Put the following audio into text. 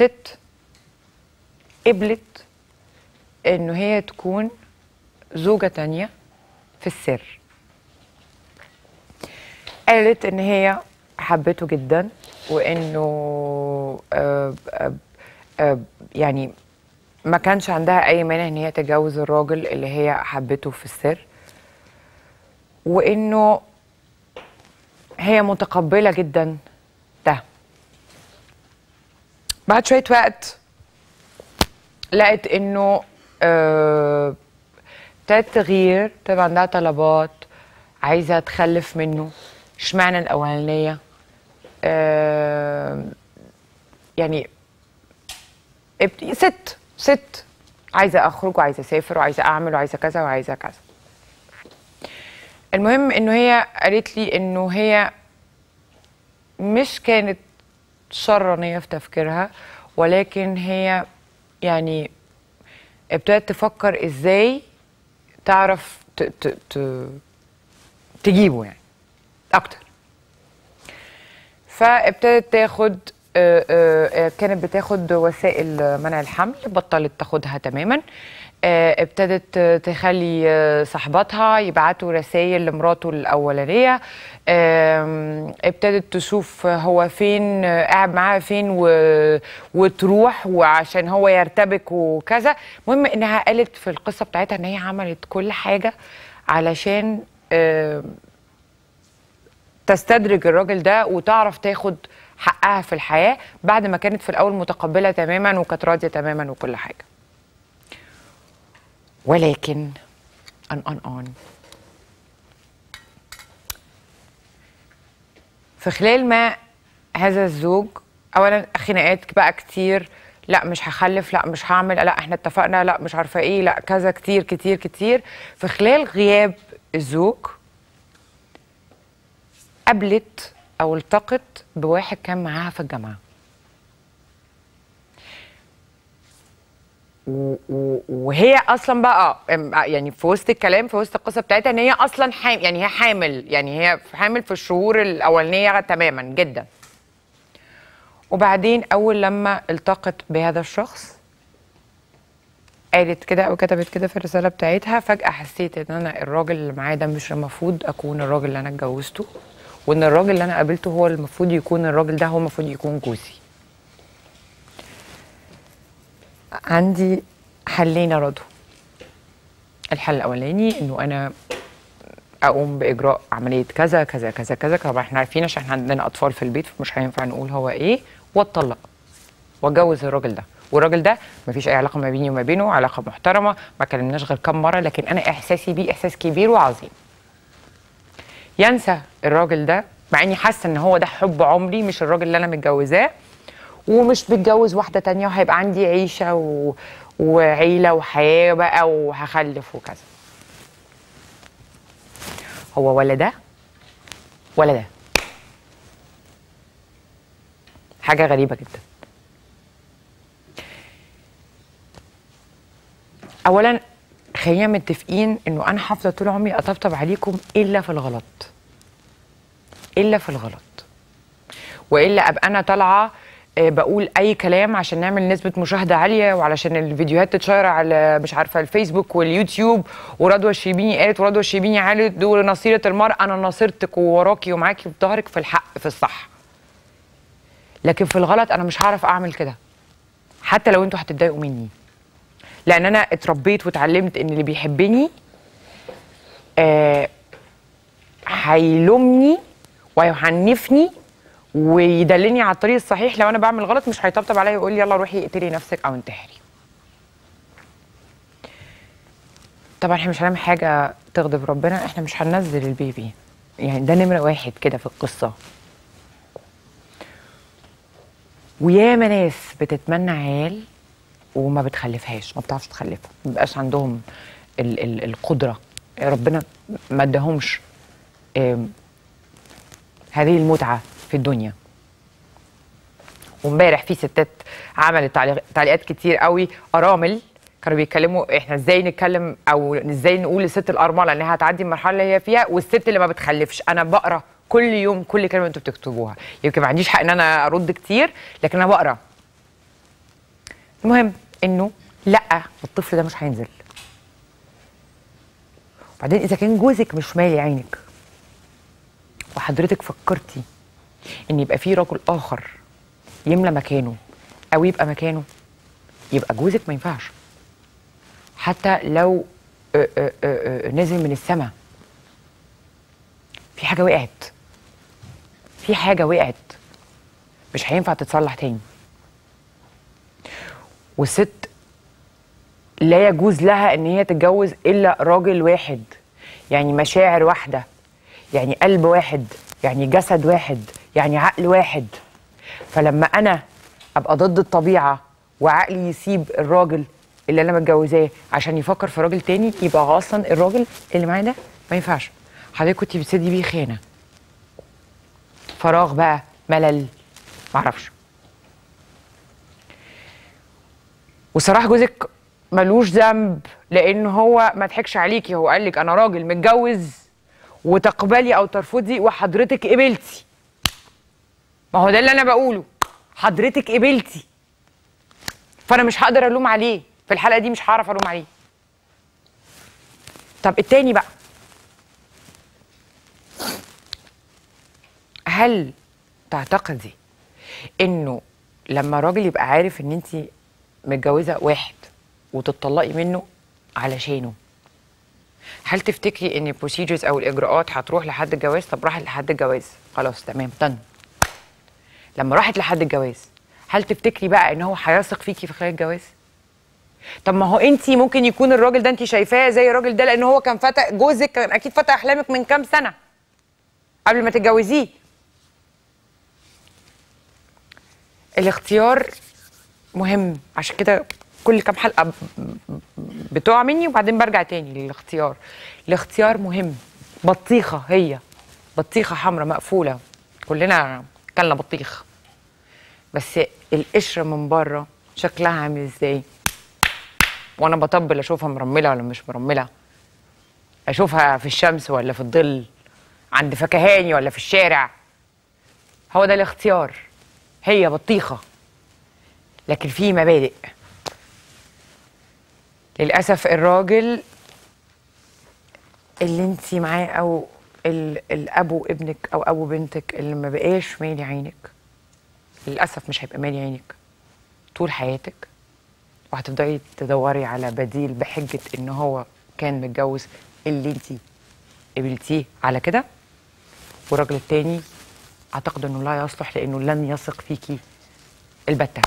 ست قبلت انه هي تكون زوجة تانية في السر. قالت إن هي حبته جدا وإنه آه آه آه يعني ما كانش عندها أي مانع إن هي تتجوز الراجل اللي هي حبته في السر. وإنه هي متقبلة جدا ده. بعد شوية وقت لقت إنه آه، ابتدت تغير طبعا عندها طلبات عايزة تخلف منه. اشمعنى الأولانية؟ آه، يعني ست ست. عايزة أخرج وعايزة أسافر وعايزة أعمل وعايزة كذا وعايزة كذا. المهم إنه هي قالت لي إنه هي مش كانت شرانيه في تفكيرها ولكن هي يعني ابتدت تفكر إزاي تعرف ت ت ت تجيبه يعني أكتر. فابتدت تاخد كانت بتاخد وسائل منع الحمل بطلت تاخدها تماما. آه، ابتدت آه، تخلي آه، صاحباتها يبعتوا رسائل لمراته الأولانية. ابتدت تشوف هو فين آه، قاعد معاها فين و... وتروح وعشان هو يرتبك وكذا. المهم إنها قالت في القصة بتاعتها إن هي عملت كل حاجة علشان تستدرج الراجل ده وتعرف تاخد حقها في الحياة بعد ما كانت في الأول متقبلة تماما وكانت راضية تماما وكل حاجة. ولكن أن أن أن في خلال ما هذا الزوج أولا خناقات بقى كتير لا مش هخلف لا مش هعمل لا إحنا اتفقنا لا مش عارفة إيه لا كذا كتير كتير كتير. في خلال غياب الزوج قابلت أو التقت بواحد كان معاها في الجامعة. وهي أصلا بقى أم- يعني في وسط الكلام في وسط القصة بتاعتها إن هي أصلا حامل يعني هي حامل يعني هي حامل في الشهور الأولانية تماما جدا. وبعدين أول لما التقت بهذا الشخص قالت كده أو كتبت كده في الرسالة بتاعتها فجأة حسيت إن أنا الراجل اللي معايا ده مش المفروض أكون الراجل اللي أنا اتجوزته. وإن الراجل اللي أنا قابلته هو المفروض يكون الراجل ده هو المفروض يكون جوزي. عندي حلين رضوا الحل الأولاني إنه أنا أقوم بإجراء عملية كذا كذا كذا كذا. طبعا إحنا عارفين عشان إحنا عندنا أطفال في البيت فمش هينفع نقول هو إيه واتطلق. واتجوز الراجل ده. والراجل ده مفيش أي علاقة ما بيني وما بينه علاقة محترمة ما كلمناش غير كام مرة لكن أنا إحساسي بيه إحساس كبير وعظيم. ينسى الراجل ده مع إني حاسة إن هو ده حب عمري مش الراجل اللي أنا متجوزاه. ومش متجوز واحدة تانية وهيبقى عندي عيشة و... وعيلة وحياة بقى وهخلف وكذا. هو ولا ده ولا ده. حاجة غريبة جدا. اولا خلينا متفقين إنه أنا هفضل طول عمري أطبطب عليكم إلا في الغلط. إلا في الغلط. وإلا أبقى أنا طالعة آه، بقول أي كلام عشان نعمل نسبة مشاهدة عالية وعلشان الفيديوهات تتشير على مش عارفة الفيسبوك واليوتيوب. ورضوى الشربيني قالت ورضوى الشربيني قالت دول نصيرة المراه أنا ناصرتك ووراكي ومعاكي في ظهرك في الحق في الصح. لكن في الغلط أنا مش هعرف أعمل كده. حتى لو أنتوا هتتضايقوا مني. لأن أنا اتربيت واتعلمت إن اللي بيحبني آه هيلومني ويعنفني ويدلني على الطريق الصحيح. لو أنا بعمل غلط مش هيطبطب عليا ويقول لي يلا روحي اقتلي نفسك أو انتحري. طبعا إحنا مش هنعمل حاجة تغضب ربنا إحنا مش هننزل البيبي يعني ده نمرة واحد كده في القصة. وياما ناس بتتمنى عيال وما بتخلفهاش ما بتعرفش تخلفها ما بيبقاش عندهم ال ال القدرة. ربنا ما اداهمش هذه المتعة في الدنيا. وامبارح في ستات عملت تعليق- تعليقات كتير قوي. أرامل كانوا بيتكلموا إحنا إزاي نتكلم أو إزاي نقول للست الأرملة إنها هتعدي المرحلة اللي هي فيها والست اللي ما بتخلفش. أنا بقرأ كل يوم كل كلمة أنتوا بتكتبوها. يمكن ما عنديش حق إن أنا أرد كتير لكن أنا بقرأ. المهم إنه لأ الطفل ده مش هينزل. وبعدين إذا كان جوزك مش مالي عينك وحضرتك فكرتي إن يبقى في رجل آخر يملى مكانه أو يبقى مكانه يبقى جوزك ما ينفعش. حتى لو آه، آه، آه، نزل من السماء في حاجة وقعت. في حاجة وقعت. مش هينفع تتصلح تاني. والست لا يجوز لها إن هي تتجوز إلا راجل واحد. يعني مشاعر واحدة. يعني قلب واحد يعني جسد واحد يعني عقل واحد. فلما أنا أبقى ضد الطبيعة وعقلي يسيب الراجل اللي أنا متجوزاه عشان يفكر في راجل تاني يبقى أصلا الراجل اللي معايا ده؟ ما ينفعش. حضرتك كنت بتسدي بيه خانة. فراغ بقى ملل معرفش وصراحة جوزك ملوش ذنب لأن هو ما ضحكش عليكي. هو قال لك أنا راجل متجوز وتقبلي أو ترفضي وحضرتك قبلتي. ما هو ده اللي أنا بقوله. حضرتك قبلتي. فأنا مش هقدر ألوم عليه. في الحلقة دي مش هعرف ألوم عليه. طب التاني بقى. هل تعتقدي إنه لما راجل يبقى عارف إن انت متجوزة واحد وتطلقي منه علشانه هل تفتكري إن البروسيجرز أو الإجراءات هتروح لحد الجواز؟ طب راحت لحد الجواز. خلاص تمام. طن. لما راحت لحد الجواز هل تفتكري بقى إن هو هيثق فيكي في خلال الجواز؟ طب ما هو انت ممكن يكون الراجل ده انت شايفاه زي الراجل ده لأن هو كان فتى جوزك كان أكيد فتى أحلامك من كام سنة قبل ما تتجوزيه. الاختيار مهم. عشان كده كل كام حلقة بتقع مني وبعدين برجع تاني للاختيار. الاختيار مهم. بطيخة هي. بطيخة حمراء مقفولة. كلنا كلنا بطيخ. بس القشرة من بره شكلها عامل إزاي؟ وأنا بطبل اشوفها مرملة ولا مش مرملة؟ اشوفها في الشمس ولا في الظل؟ عند فكهاني ولا في الشارع؟ هو ده الاختيار. هي بطيخة. لكن في مبادئ. للأسف الراجل اللي انت معاه أو ال- الابو ابنك أو ابو بنتك اللي ما بقاش مالي عينك. للأسف مش هيبقى مالي عينك. طول حياتك وهتفضلي تدوري على بديل بحجة ان هو كان متجوز اللي انت قبلتيه على كده. والراجل التاني أعتقد إنه لا يصلح لأنه لن يثق فيكي البتة.